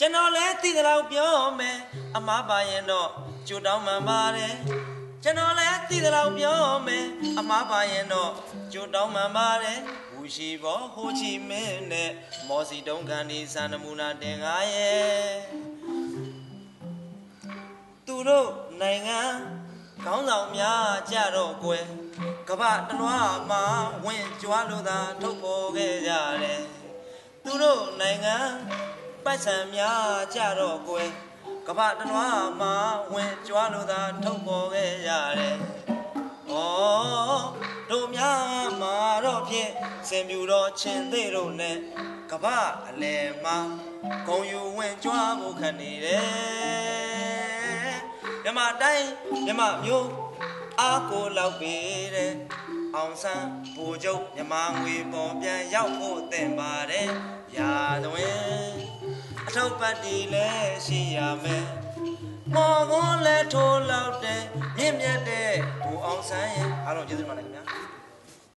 ကျွန်တော်လည်းသိသလောက်ပြောမယ်အမားပါရင်တော့ကြိုတောင်းမှန်ပါတယ်ကျွန်တော်လည်းသိသလောက်ပြောမယ်အမားပါရင်တော့ကြိုတောင်းမှန်ပါတယ်ဝူရှိဘောဟိုချီမင်းနဲ့မော်စီတုံးကန်ဒီစံနမူနာတင်ကားရဲ့သူတို့နိုင်ငံခေါင်းဆောင်များကြတော့ကွယ်ကမ္ဘာတလွားမှာဝင်ကြွားလို့သာထုတ်ပေါ်ခဲ့ကြတယ်သူတို့နိုင်ငံ ပတ်စံများကြတော့ကွယ်ကမ္ဘာတလွားမှာဝင်ကြွားလို့သာထုတ်ပေါ်ခဲ့ကြတယ်ဩတို့များမှာတော့ဖြင့်စင်ပြူတော်ချင်းသေးတို့နဲ့ကမ္ဘာအလယ်မှာဂုံယူဝင်ကြွားဖို့ခက်နေတယ်မြမတိုင်းမြမမျိုးအားကိုလောက်ပေတဲ့အောင်ဆန်းဘူကျုပ်မြမငွေပေါ်ပြန်ရောက်ဖို့တင်ပါတယ်ရာသွင်းအ ထုပ်ပတ်တီလည်းရှိရမယ်မော်ကွန်လည်းထိုးလောက်တဲ့မြင့်မြတ်တဲ့ဘူအောင်ဆန်းရဲ့အားလုံးကျေးဇူးတင်ပါတယ်ခင်ဗျာ